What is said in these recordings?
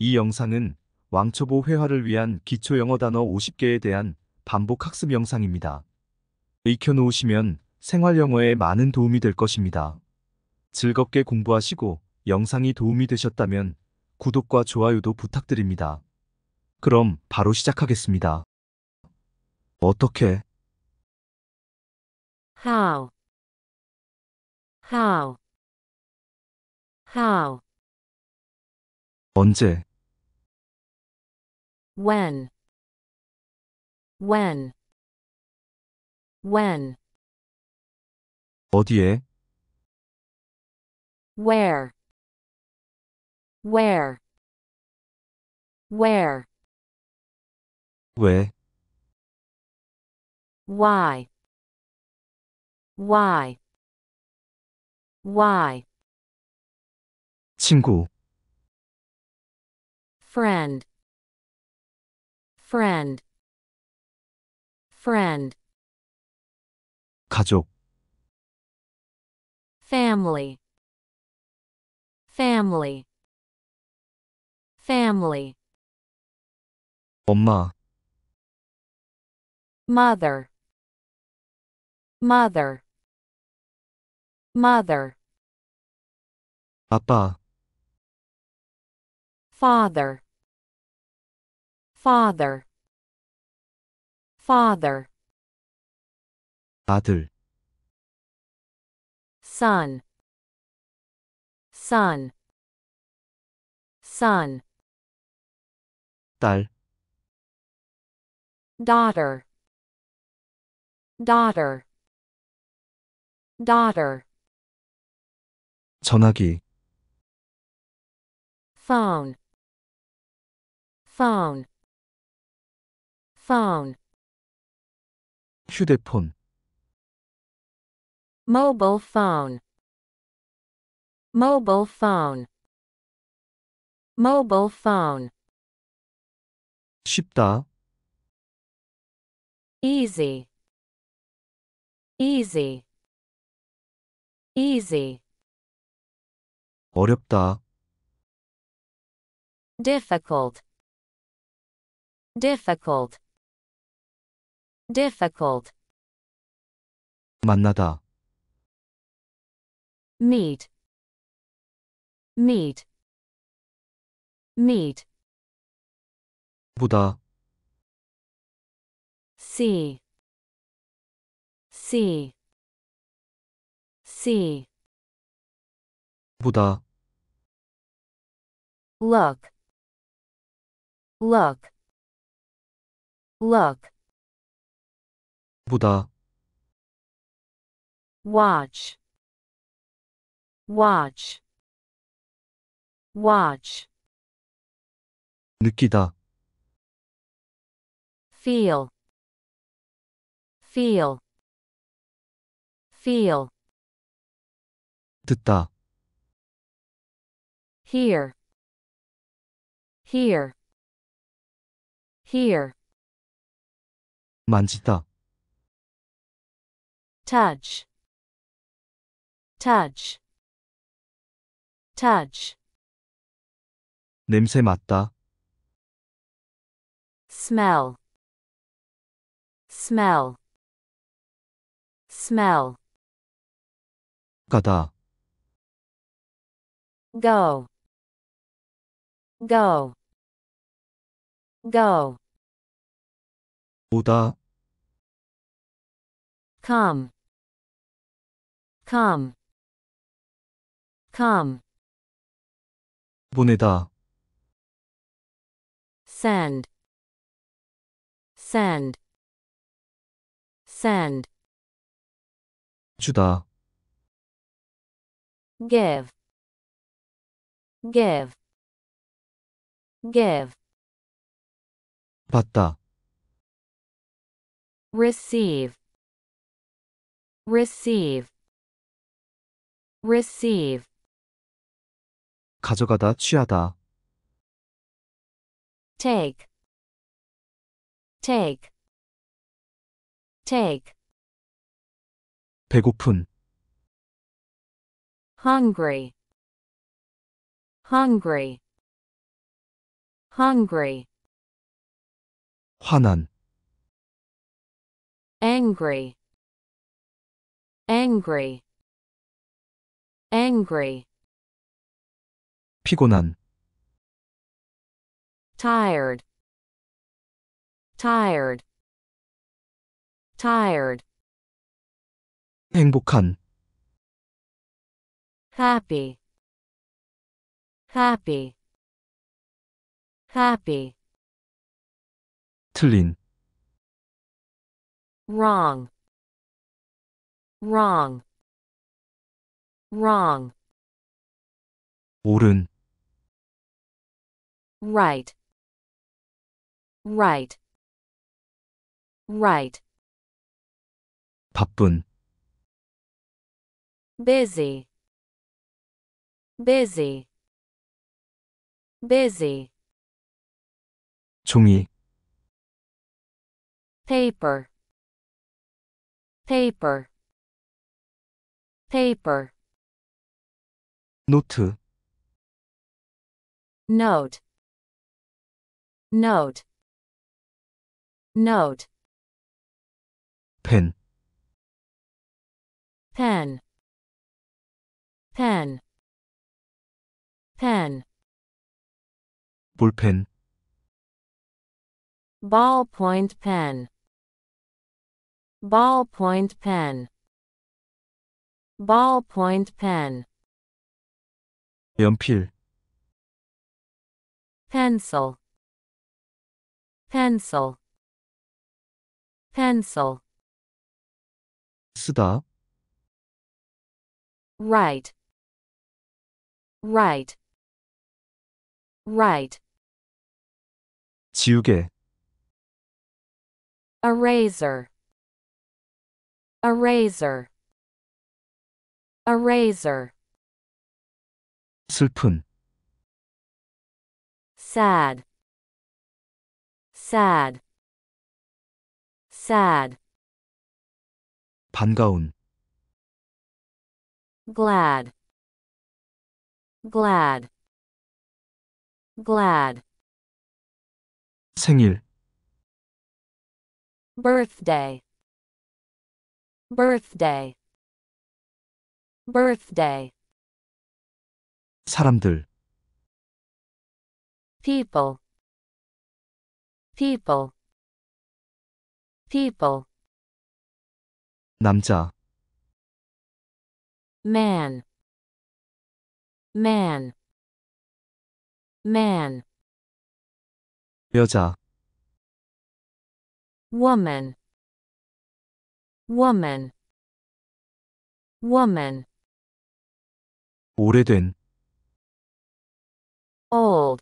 이 영상은 왕초보 회화를 위한 기초 영어 단어 50개에 대한 반복 학습 영상입니다. 익혀놓으시면 생활 영어에 많은 도움이 될 것입니다. 즐겁게 공부하시고 영상이 도움이 되셨다면 구독과 좋아요도 부탁드립니다. 그럼 바로 시작하겠습니다. 어떻게, How? How? How? 언제, When? When? When? 어디에, Where? Where? Where? 왜, Why? Why? Why? 친구, Friend. Friend. Friend. 가족, Family. Family. Family. 엄마, Mother. Mother. Mother. 아빠, Father. Father. Father. 아들, Son. Son. Son. 딸, Daughter. Daughter. Daughter. 전화기, Phone. Phone. Phone. 휴대폰, Mobile phone. Mobile phone. Mobile phone. 쉽다, Easy. Easy. Easy. 어렵다, Difficult. Difficult. Difficult. 만나다, Meet. Meet. Meet. 보다, See. See. See. 보다, Look. Look. Look. 보다, Watch. Watch. Watch. 느끼다, Feel. Feel. Feel. 듣다, Hear. Hear. Hear. 만지다, Touch. Touch. Touch. 냄새 맡다, Smell. Smell. Smell. 가다, Go. Go. Go. 오다, Come. Come. Come. 보내다, Send. Send. Send. 주다, Give. Give. Give. 받다, Receive. Receive. Receive. 가져가다, 취하다, Take. Take. Take. 배고픈, Hungry. Hungry. hungry, 화난, angry, angry, angry, 피곤한, tired, tired, tired, 행복한, happy, happy, happy, 틀린, wrong, wrong, wrong, 옳은, right, right, right, 바쁜, busy, busy, busy, 종이, paper, paper, paper, 노트, note, note, note, 펜, pen, pen, pen, 볼펜, ballpoint pen, ballpoint pen, ballpoint pen, 연필, pencil, pencil, pencil, 쓰다, right, right, right, 지우개, eraser, eraser, eraser, 슬픈, sad, sad, sad, 반가운, glad, glad, glad, 생일, birthday, birthday, birthday, 사람들, people, people, people, 남자, man, man, man, 여자, woman, woman, woman, 오래된, old,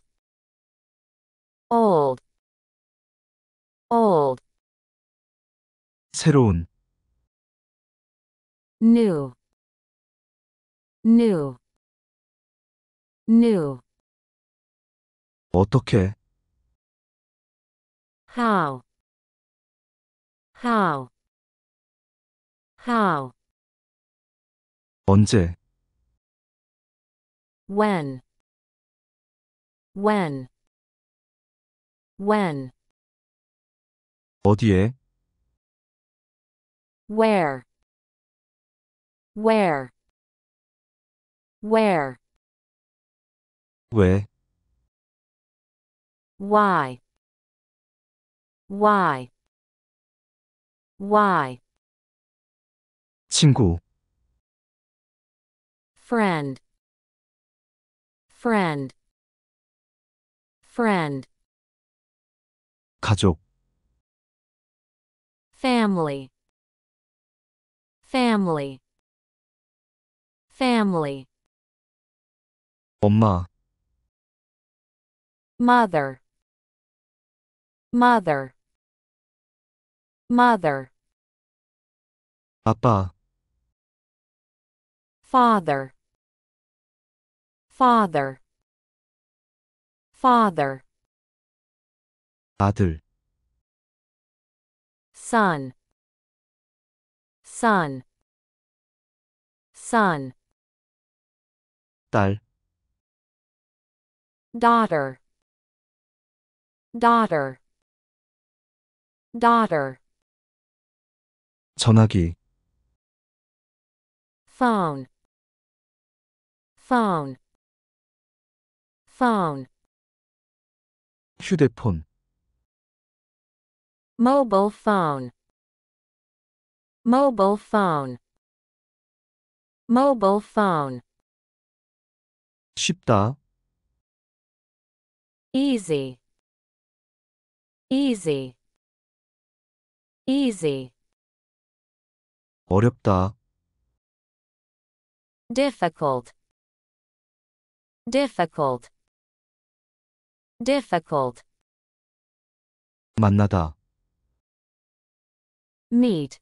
old, old, 새로운, new, new, new, 어떻게, how, how, how, 언제, when, when, when, 어디에, where, where, where, 왜, why, why, why, 친구, friend, friend, friend, 가족, family, family, family, 엄마, mother, mother, mother, 아빠, father, father, father, 아들, son, son, son, 딸, daughter, daughter, daughter, 전화기, phone, phone, phone, 휴대폰, mobile phone, mobile phone, mobile phone, 쉽다, easy, easy, easy, 어렵다, difficult, difficult, difficult, 만나다, meet,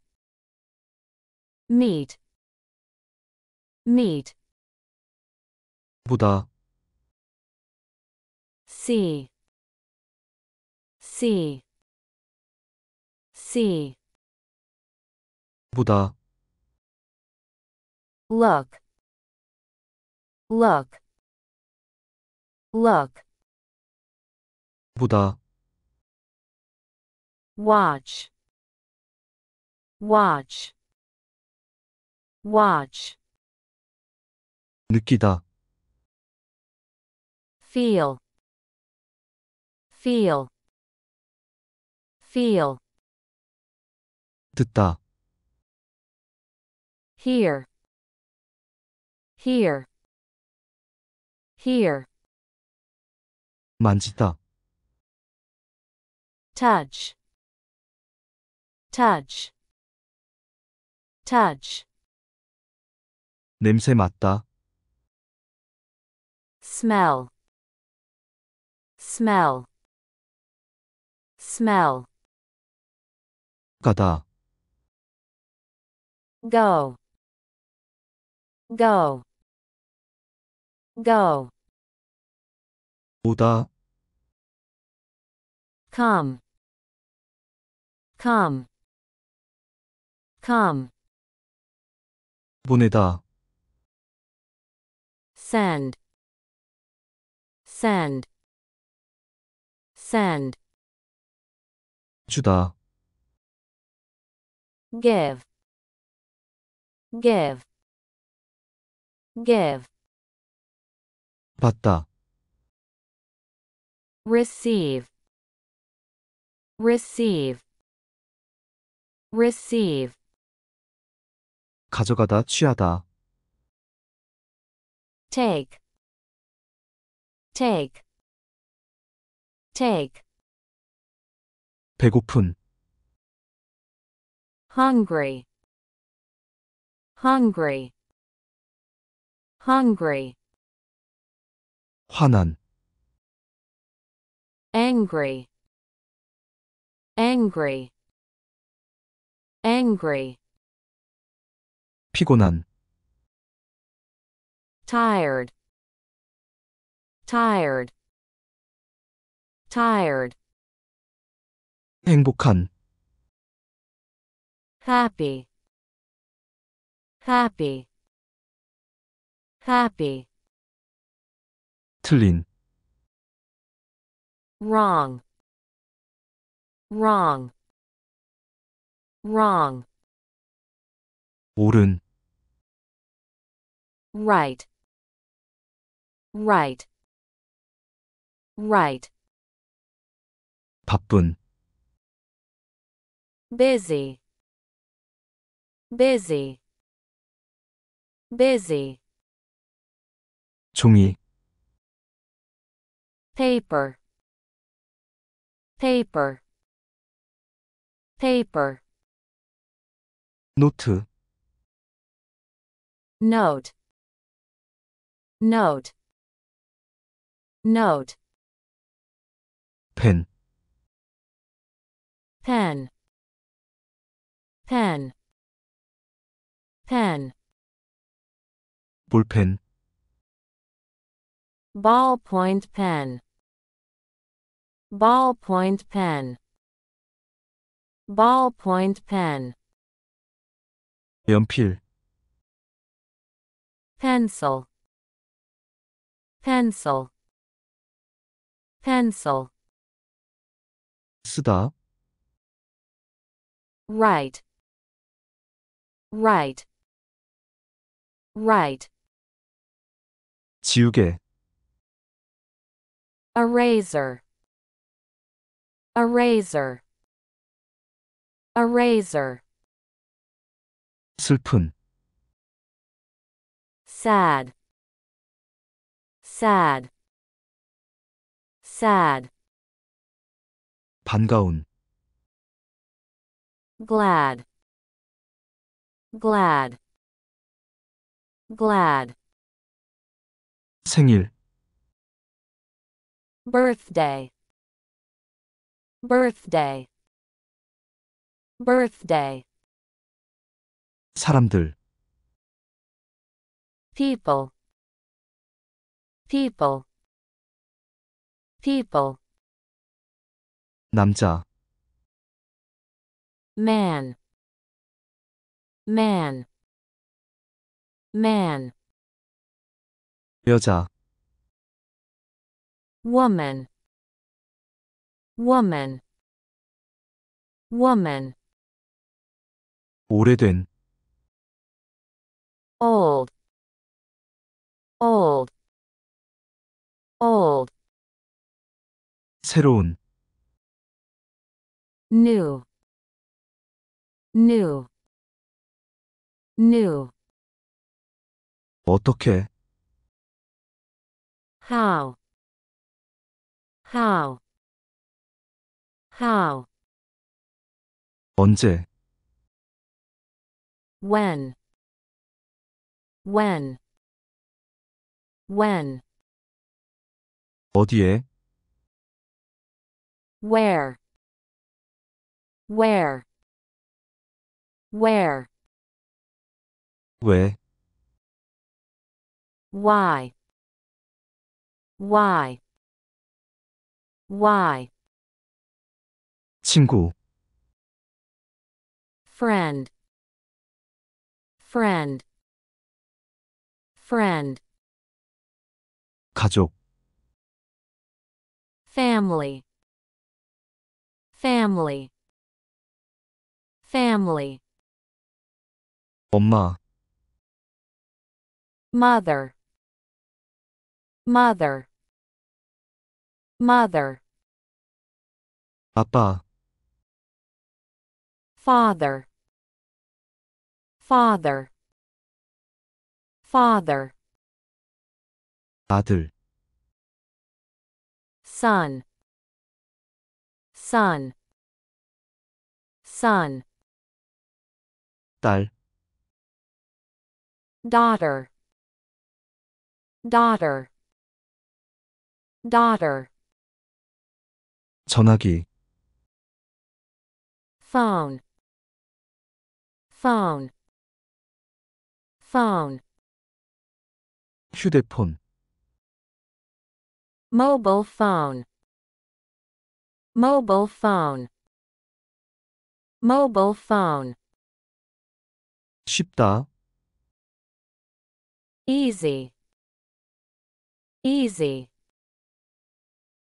meet, meet, 보다, see, see, see, 보다, look, look, look, 보다, watch, watch, watch, 느끼다, feel, feel, feel, 듣다, hear, hear, hear, 만지다, touch, touch, touch, 냄새 맡다, smell, smell, smell, 가다, go, go, go, 오다, come, come, come, 보내다, send, send, send, 주다, give, give, give, 받다, receive, receive, receive, 가져가다, 취하다, take, take, take, 배고픈, hungry, hungry, hungry, 화난, angry, angry, angry, 피곤한, tired, tired, tired, 행복한, happy, happy, happy, 틀린, wrong, wrong, wrong, 옳은, right, right, right, 바쁜, busy, busy, busy, 종이, paper, paper, paper, 노트, note, note, note, 펜, pen, pen, pen, 볼펜, ballpoint pen, ballpoint pen, ballpoint pen, 연필, pencil, pencil, pencil, 쓰다, right, right, right, 지우개, eraser, eraser, eraser, 슬픈, sad, sad, sad, 반가운, glad, glad, glad, 생일, birthday, birthday, birthday, 사람들, people, people, people, 남자, man, man, man, 여자, woman, woman, woman, 오래된, old, old, old, 새로운, new, new, new, 어떻게, how, how, how, 언제, when, when, when, 어디에, where, where, where, 왜, why, why, why, 친구, friend, friend, friend, 가족, family, family, family, 엄마, mother, mother, mother, 아빠, father, father, father, 아들, son, son, son, 딸, daughter, daughter, daughter, 전화기, phone, phone, phone, 휴대폰, mobile phone, mobile phone, mobile phone, 쉽다, easy, easy,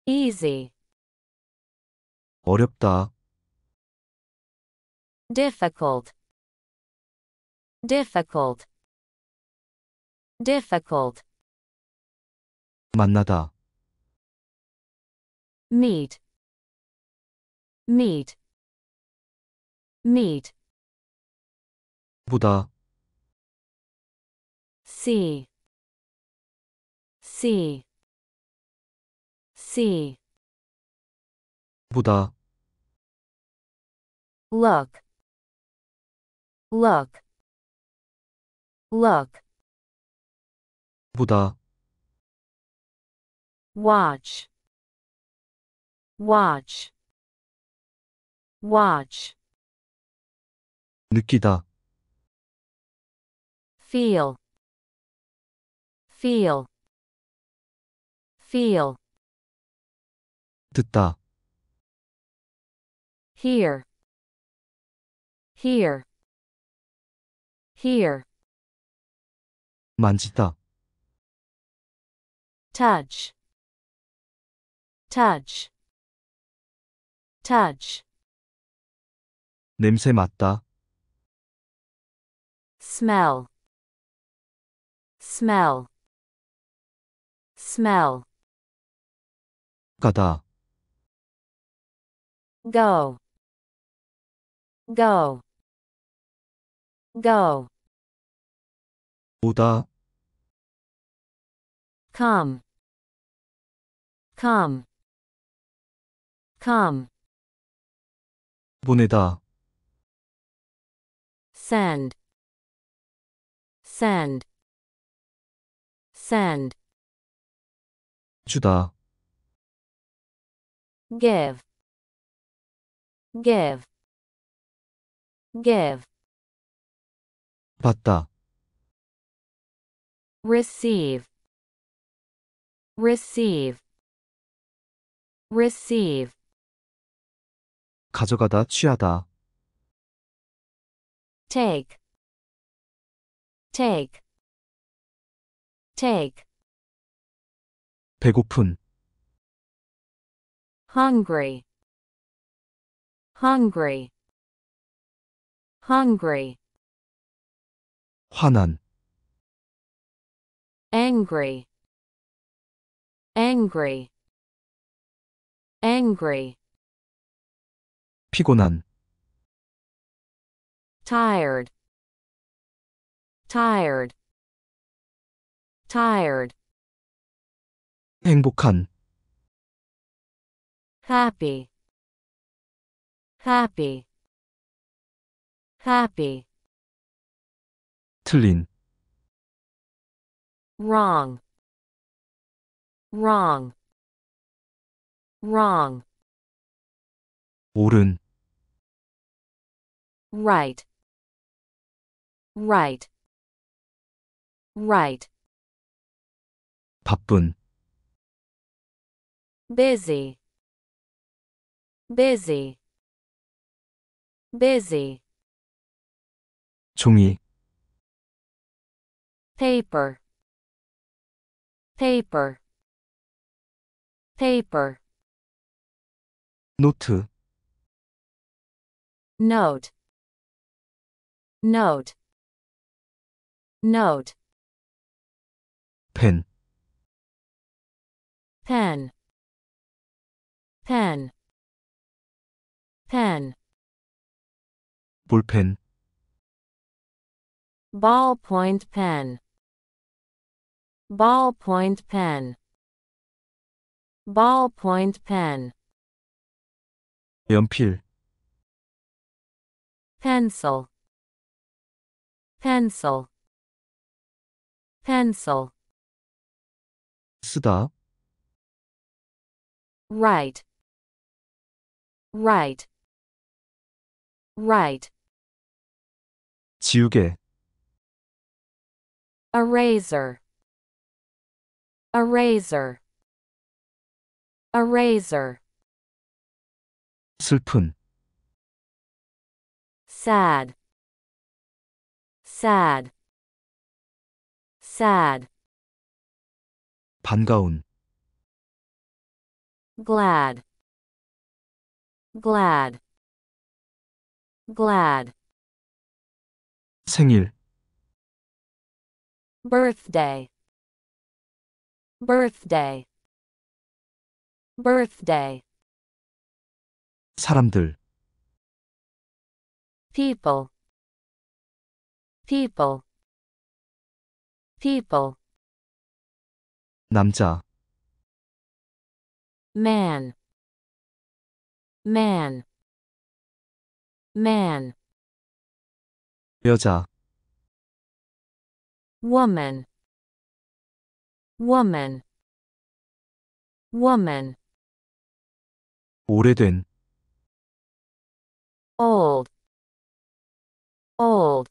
easy, 어렵다, difficult, difficult, difficult, 만나다, meet, meet, meet, 보다, see, see, see, 보다, look, look, look, 보다, watch, watch, watch, 느끼다, feel, feel, feel, 듣다, hear, hear, hear, 만지다, touch, touch, touch, 냄새 맡다, smell, smell, smell, 가다, go, go, go, 오다, come, come, come, 보내다, send, send, send, 주다, give, give, give, 받다, receive, receive, receive, 가져가다, 취하다, take, take, take, 배고픈, hungry, hungry, hungry, 화난, angry, angry, angry, 피곤한, tired, tired, tired, 행복한, happy, happy, happy, 틀린, wrong, wrong, wrong, 옳은, right, right, right, 바쁜, busy, busy, busy, 종이, paper, paper, paper, 노트, note, note, note, 펜, pen, pen, pen, 볼펜, ballpoint pen, ballpoint pen, ballpoint pen, 연필, pencil, pencil, pencil, 쓰다, right, right, right, 지우개, eraser, eraser, eraser, 슬픈, sad, sad, sad, 반가운, glad, glad, glad, 생일, birthday, birthday, birthday, 사람들, people, people, people, 남자, man, man, man, 여자, woman, woman, woman, 오래된, old, old,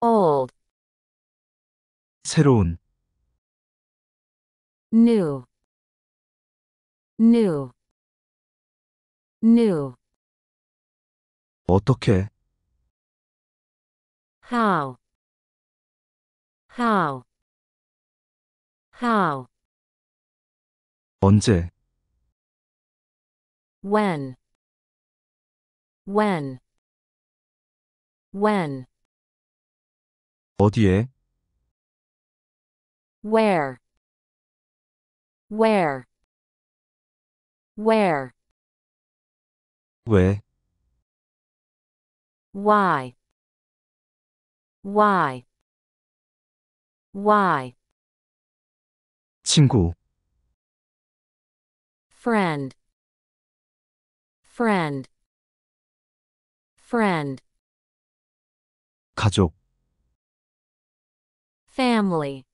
old, 새로운, new, new, new, 어떻게, how, how, how, 언제, when, when, when, 어디에, where, where, where, 왜, why, why, why, 친구, friend, friend, friend, 가족, family,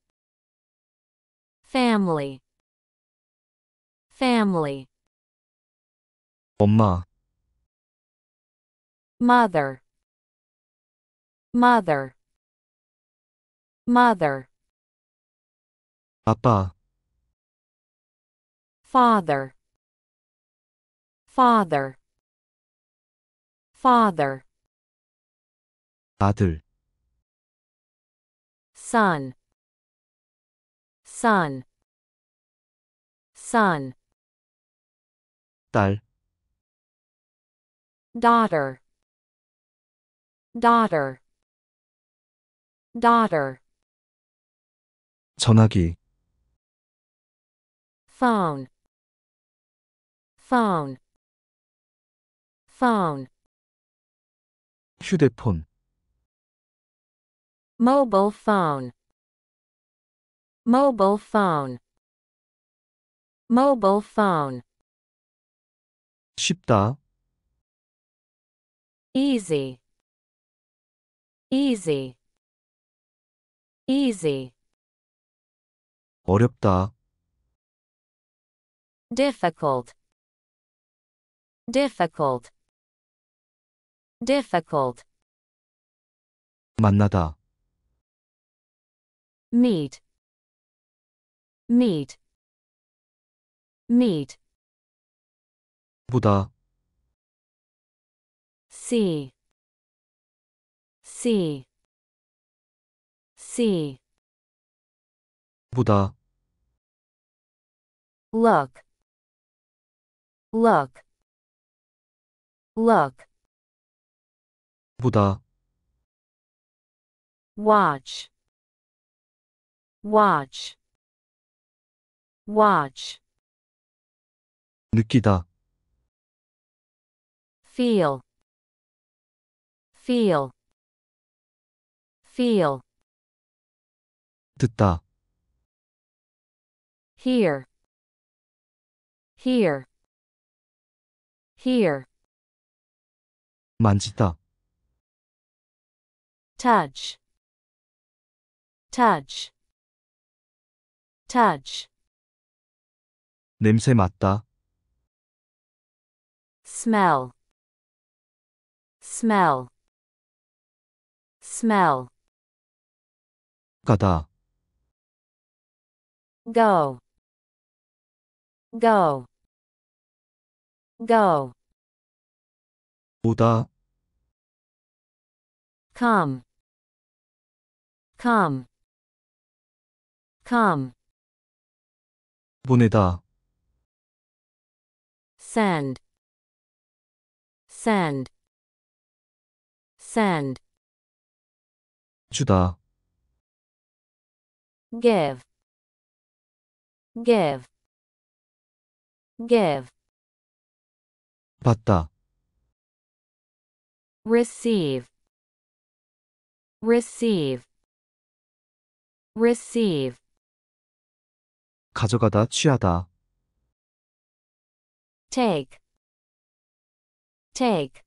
family, family, 엄마, mother, mother, mother, 아빠, father, father, father, 아들, son, son, son, 딸, daughter, daughter, daughter, 전화기, phone, phone, phone, 휴대폰, mobile phone, mobile phone, mobile phone, 쉽다, easy, easy, easy, 어렵다, difficult, difficult, difficult, 만나다, meet, meet, meet, 보다, see, see, see, 보다, look, look, look, 보다, watch, watch, watch, 느끼다, feel, feel, feel, 듣다, hear, hear, hear, 만지다, touch, touch, touch, 냄새 맡다, smell, smell, smell, 가다, go, go, go, 오다, come, come, come, 보내다, send, send, send, 주다, give, give, give, 받다, receive, receive, receive, 가져가다, 취하다, take, take,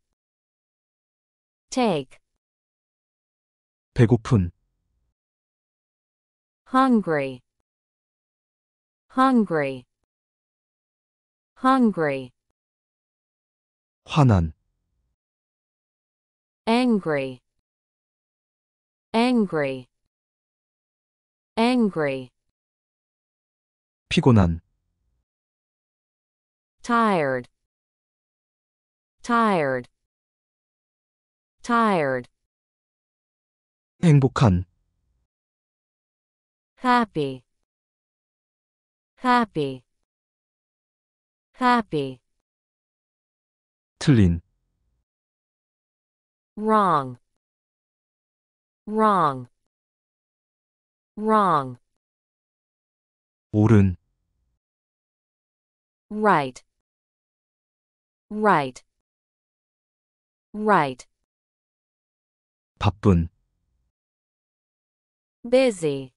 take, 배고픈, hungry, hungry, hungry, 화난, angry, angry, angry, 피곤한, tired, tired, tired, 행복한, happy, happy, happy, 틀린, wrong, wrong, wrong, 옳은, right, right, right, 바쁜, busy,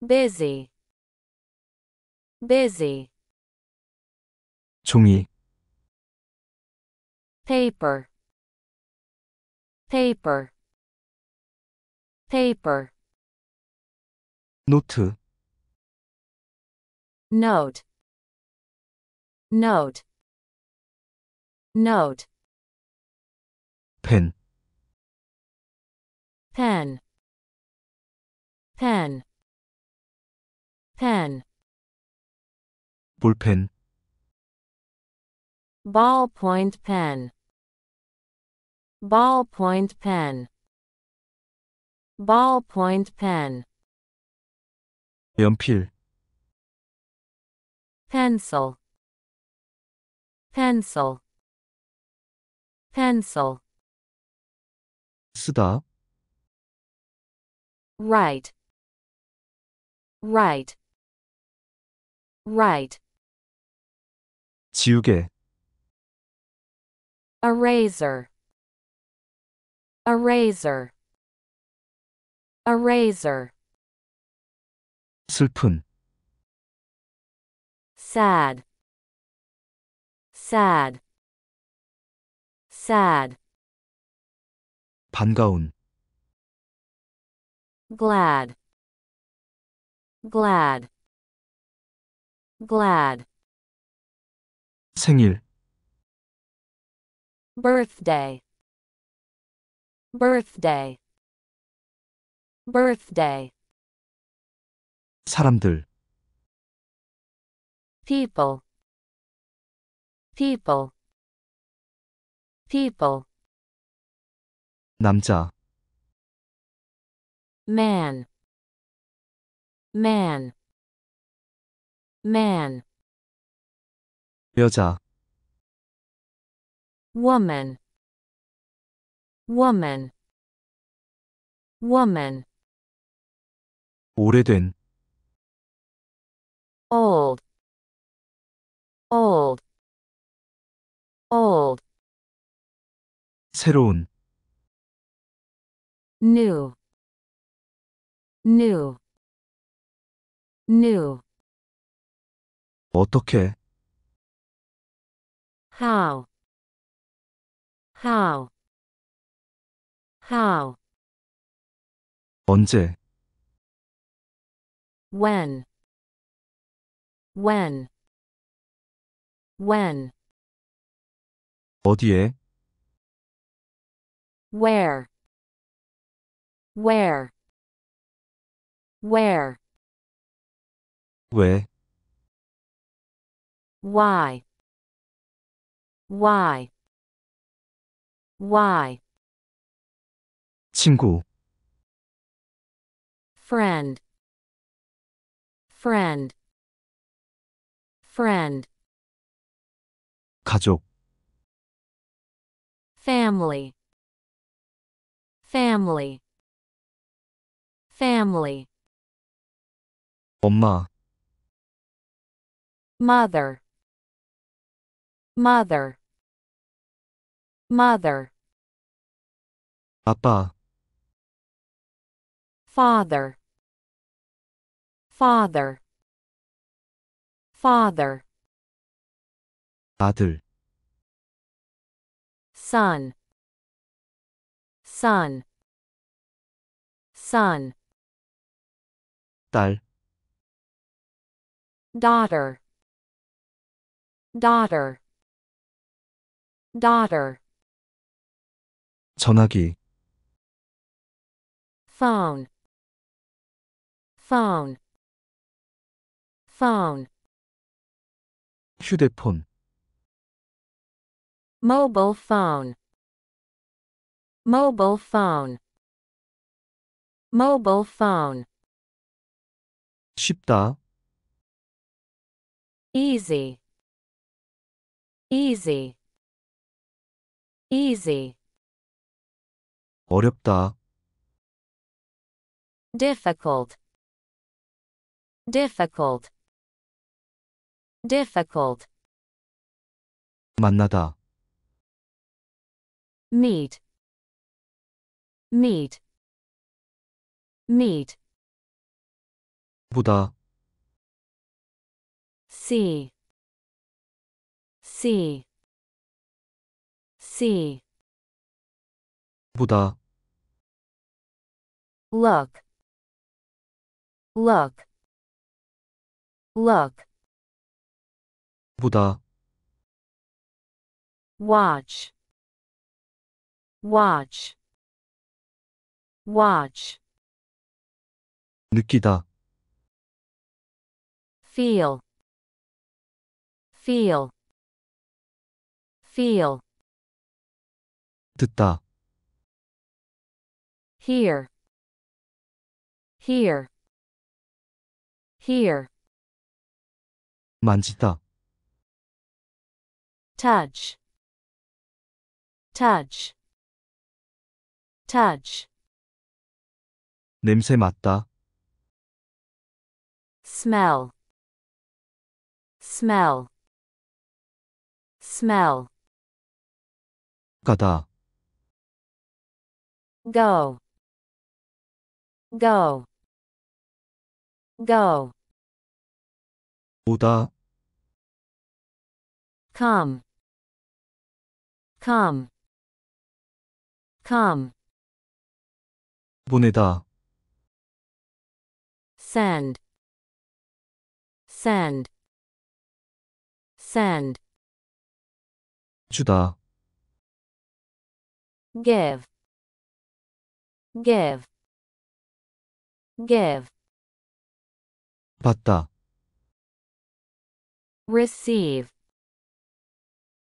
busy, busy, 종이, paper, paper, paper, 노트, note, note, note, 펜, pen, pen, pen, 볼펜, ballpoint pen, ballpoint pen, ballpoint pen, 연필, pencil, pencil, pencil, 쓰다, right, right, right, 지우개, eraser, eraser, eraser, 슬픈, sad, sad, sad, 반가운, glad, glad, glad, 생일, birthday, birthday, birthday, 사람들, people, people, people, 남자, man, man, man, 여자, woman, woman, woman, 오래된, old, old, old, 새로운, new, new, new, 어떻게, how, how, how, 언제, when, when, when, 어디에, where, where, where, 왜, why, why, why, 친구, friend, friend, friend, 가족, family, family, family, 엄마, mother, mother, mother, 아빠, father, father, father, 아들, son, son, son, 딸, daughter, daughter, daughter, 전화기, phone, phone, phone, 휴대폰, mobile phone, mobile phone, mobile phone, 쉽다, easy, easy, easy, 어렵다, difficult, difficult, difficult, 만나다, meet, meet, meet, 보다, see, see, see, 보다, look, look, look, 보다, watch, watch, watch, 느끼다, feel, feel, feel, 듣다, hear, hear, hear, 만지다, touch, touch, touch, 냄새 맡다, smell, smell, smell, 가다, go, go, go, 오다, come, come, come, 보내다, send, send, send, 주다, give, give, give, 받다, receive,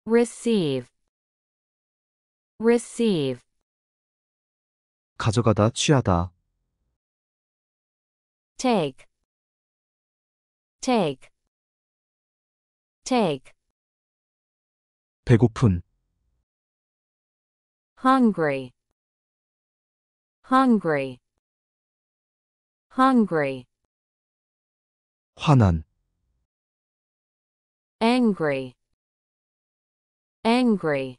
receive, receive, 가져가다, 취하다, take, take, take, 배고픈, hungry, hungry, hungry, 화난, angry, angry,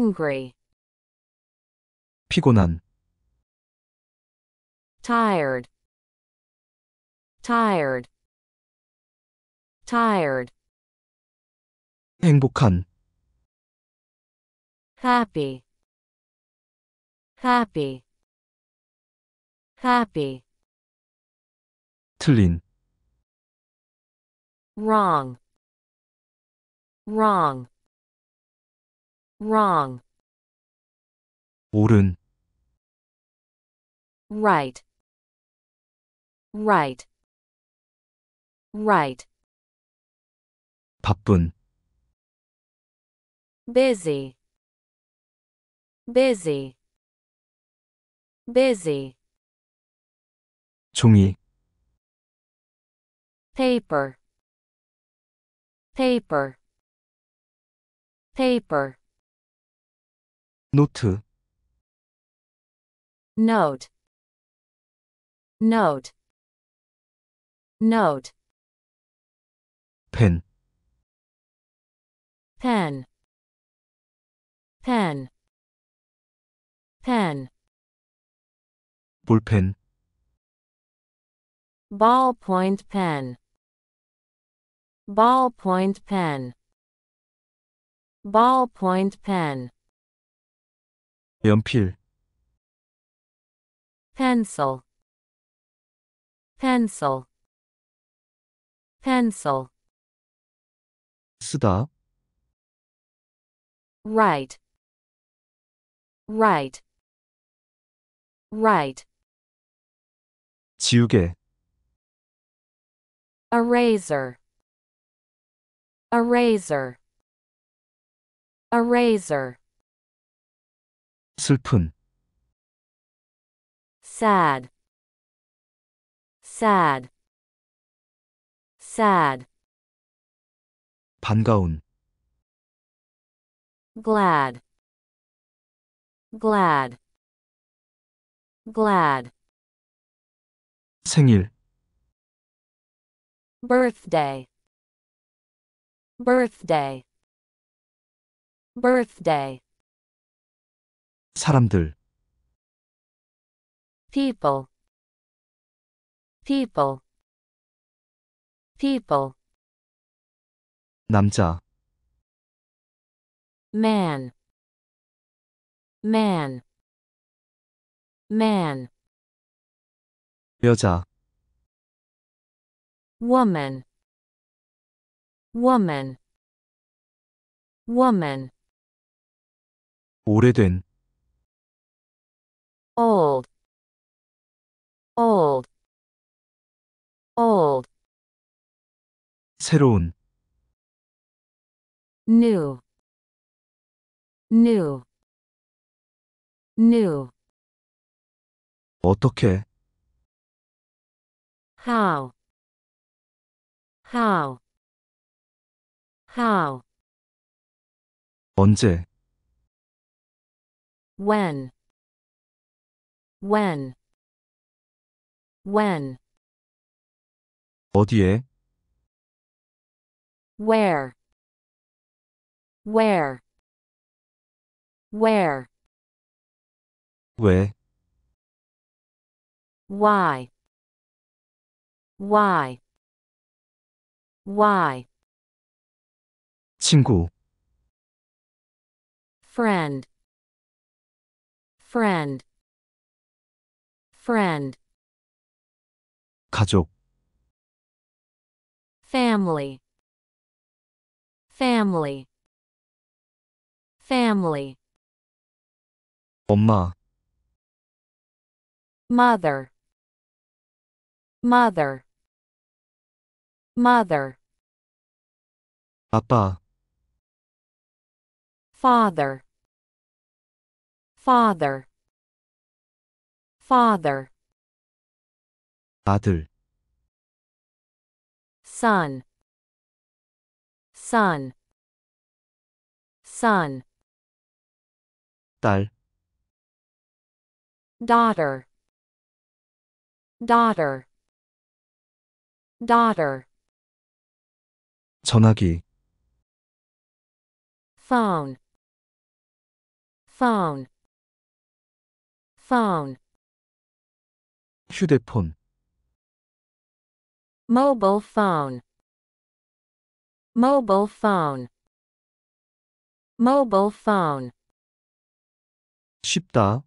angry, 피곤한, tired, tired, tired, 행복한, happy, happy, happy, 틀린, wrong, wrong, wrong, 옳은, right, right, right, 바쁜, busy, busy, busy, 종이, paper, paper, paper, 노트, note, note, note, 펜, pen, pen, pen, 볼펜, ballpoint pen, ballpoint pen, ballpoint pen, 연필, pencil, pencil, pencil, 쓰다, right, right, right, 지우개, eraser, eraser, eraser, 슬픈, sad, sad, sad, 반가운, glad, glad, glad, 생일, birthday, birthday, birthday, 사람들, people, people, people, 남자, man, man, man, 여자, woman, woman, woman, 오래된, old, old, old, 새로운, new, new, new, 어떻게, how, how, how, 언제, when, when, when, 어디에, where, where, where, 왜, why, why, why, 친구, friend, friend, friend, 가족, family, family, family, 엄마, mother, mother, mother, 아빠, father, father, father, 아들, son, son, son, 딸, daughter, daughter, daughter, 전화기, phone, phone, phone, 휴대폰, mobile phone, mobile phone, mobile phone, 쉽다,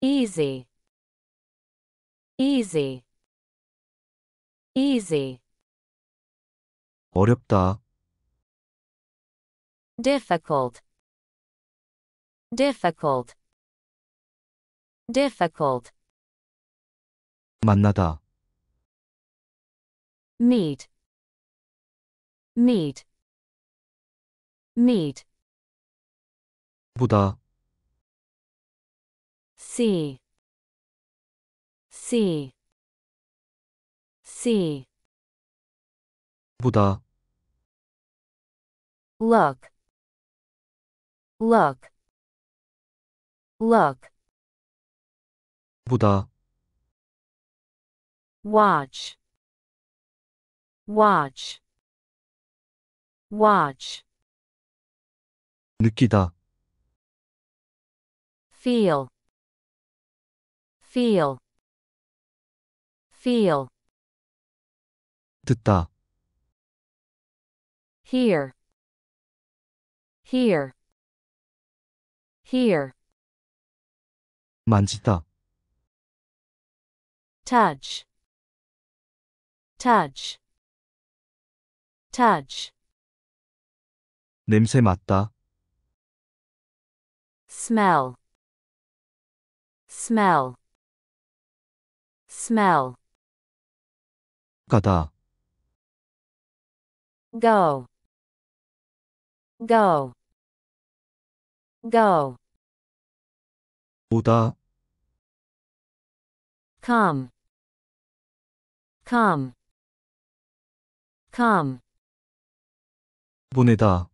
easy, easy, easy, 어렵다, difficult, difficult, difficult, 만나다, meet, meet, meet, 보다, see, see, see, 보다, look, look, look, 보다, watch, watch, watch, 느끼다, feel, feel, feel, 듣다, hear, hear, hear, 만지다, touch, touch, touch, 냄새 맡다, smell, smell, smell, 가다, go, go, go, 오다, come, come, come, 보내다,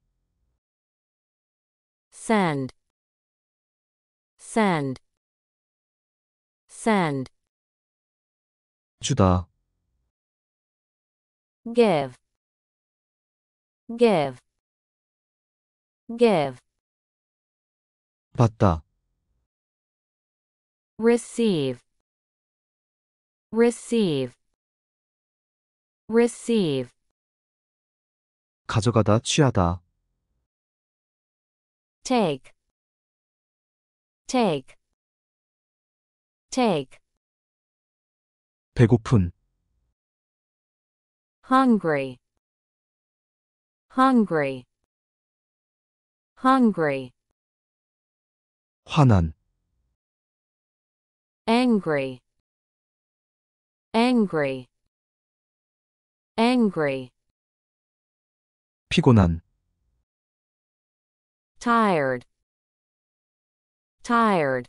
send, send, send, 주다, give, give, give, 받다, receive, receive, receive, 가져가다, 취하다, take, take, take, 배고픈, hungry, hungry, hungry, 화난, angry, angry, angry, 피곤한, tired, tired,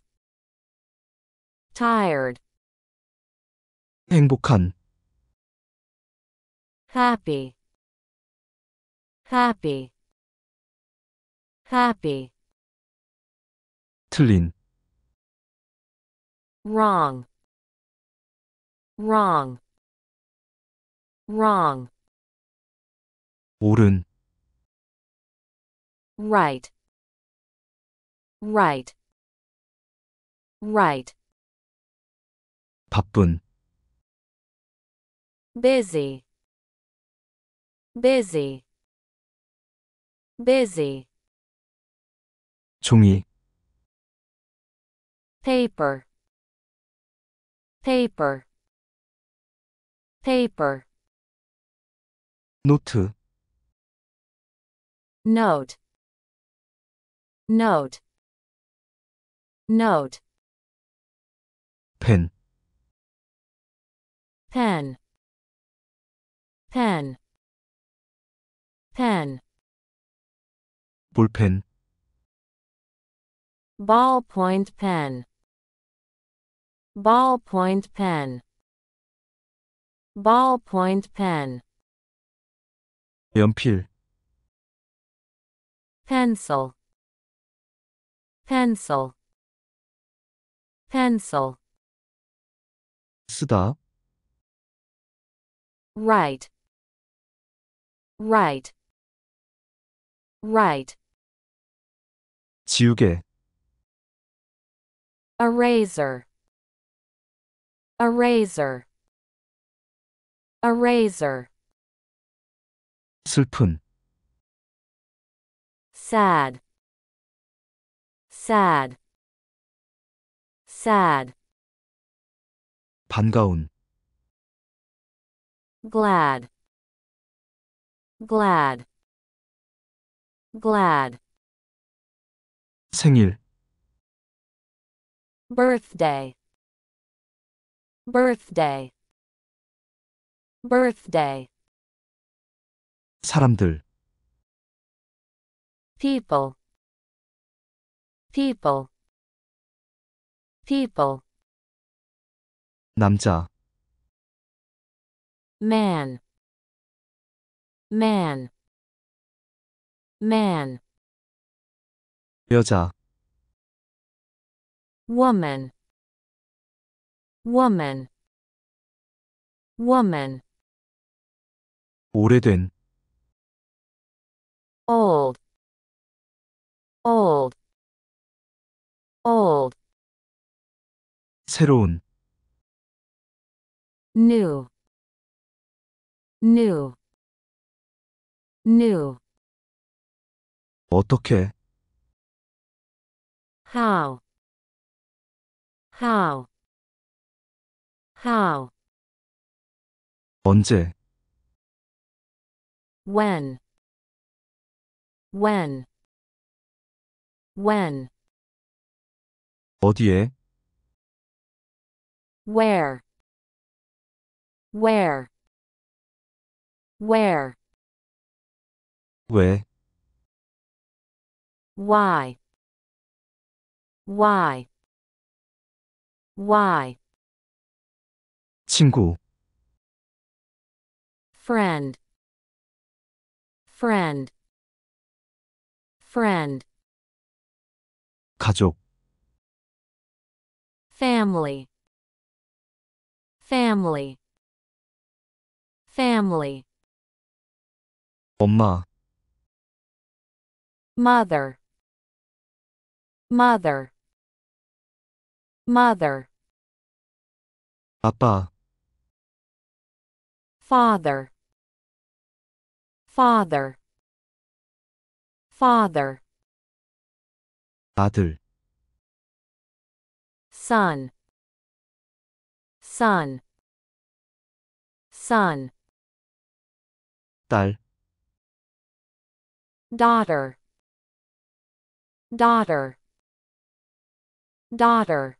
tired, 행복한, happy, happy, happy, 틀린, wrong, wrong, wrong, 옳은, right, right, right, 바쁜, busy, busy, busy, 종이, paper, paper, paper, 노트, note, note, note, 펜, pen, pen, pen, 볼펜, ballpoint pen, ballpoint pen, ballpoint pen, 연필, pencil, pencil, pencil, 쓰다, right, right, right, 지우개, eraser, eraser, eraser, 슬픈, sad, sad, sad, 반가운, glad, glad, glad, 생일, birthday, birthday, birthday, 사람들, people, people, people, 남자, man, man, man, 여자, woman, woman, woman, 오래된, old, old, old, 새로운, new, new, new, 어떻게, how, how, how, 언제, when, when, when, 어디에, where, where, where, 왜, why, why, why, 친구, friend, friend, friend, 가족, family, family, family, 엄마, mother, mother, mother, 아빠, father, father, father, 아들, son, son, son, 딸, daughter, daughter, daughter,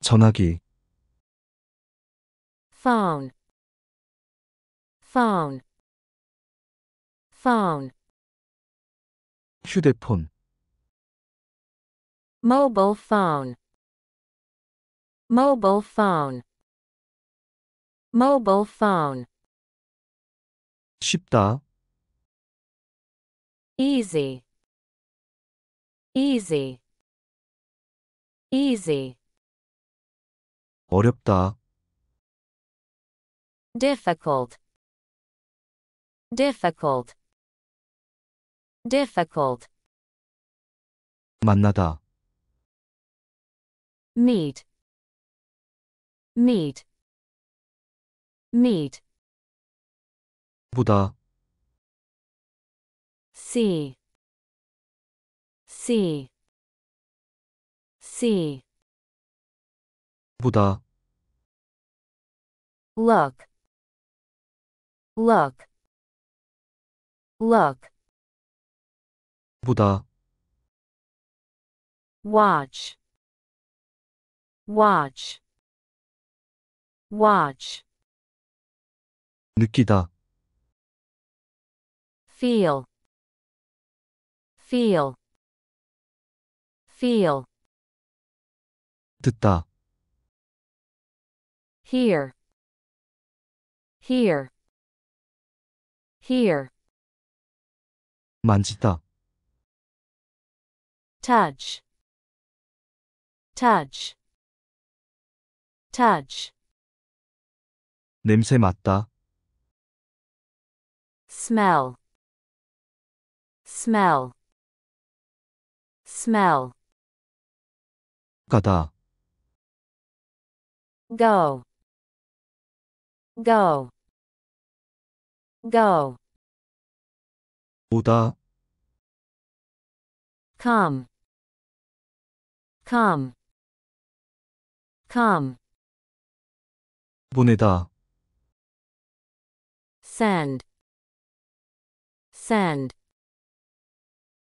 전화기, phone, phone, phone, 휴대폰, mobile phone, mobile phone, mobile phone, 쉽다, easy, easy, easy, 어렵다, difficult, difficult, difficult, 만나다, meet, meet, meet, 보다, see, see, see, 보다, look, look, look, 보다, watch, watch, watch, 느끼다, feel, feel, feel, 듣다, hear, hear, hear, 만지다, touch, touch, touch, 냄새 맡다, smell, smell, smell, 가다, go, go, go, 오다, come, come, come, 보내다, send, send,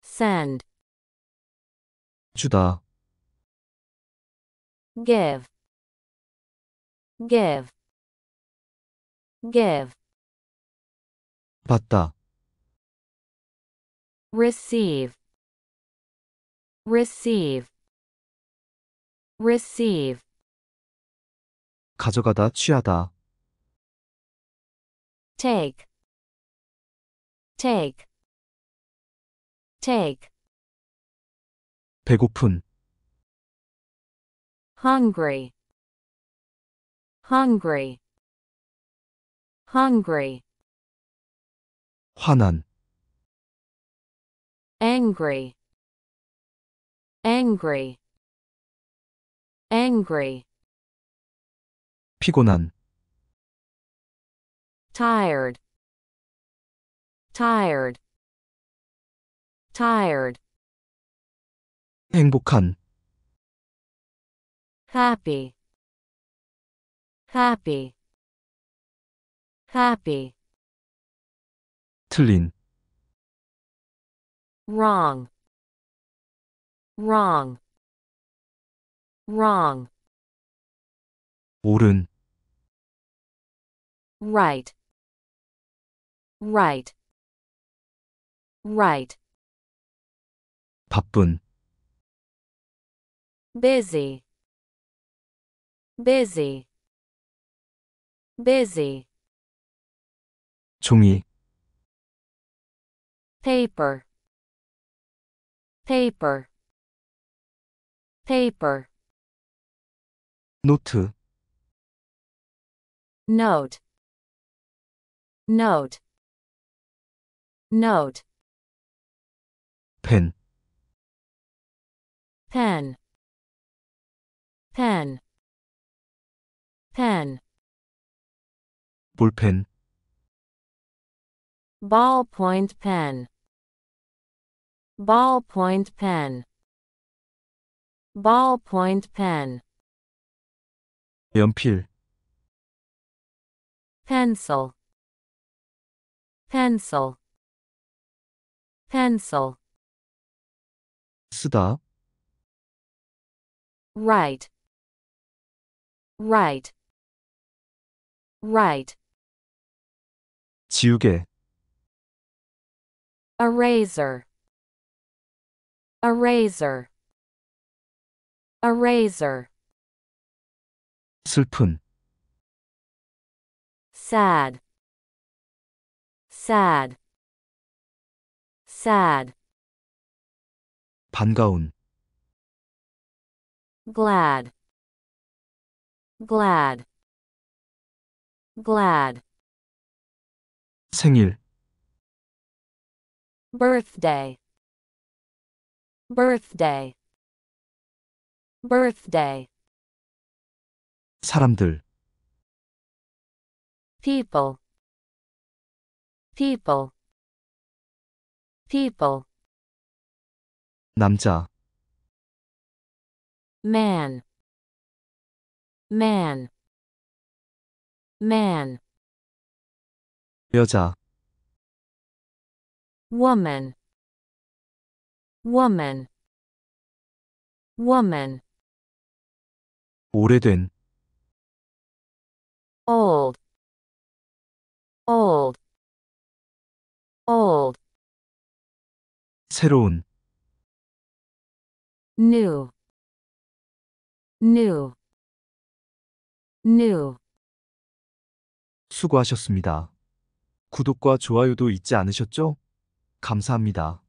send, 주다, give, give, give, 받다, receive, receive, Receive, 가져가다, 취하다, take, take, take, 배고픈, hungry, hungry, hungry, 화난, angry, angry, angry, 피곤한, tired, tired, tired, 행복한, happy, happy, happy, 틀린, wrong, wrong, wrong, 옳은, right, right, right, 바쁜, busy, busy, busy, 종이, paper, paper, paper, 노트, note, note, note, 펜, pen, pen, pen, 볼펜, ballpoint pen, ballpoint pen, ballpoint pen, 연필, pencil, pencil, pencil, 쓰다, right, right, right, 지우개, eraser, eraser, eraser, 슬픈, sad, sad, sad, 반가운, glad, glad, glad, 생일, birthday, birthday, birthday, 사람들, people, people, people, 남자, man, man, man, 여자, woman, woman, woman, 오래된, old, old, old, 새로운, new, new, new. 수고하셨습니다. 구독과 좋아요도 잊지 않으셨죠? 감사합니다.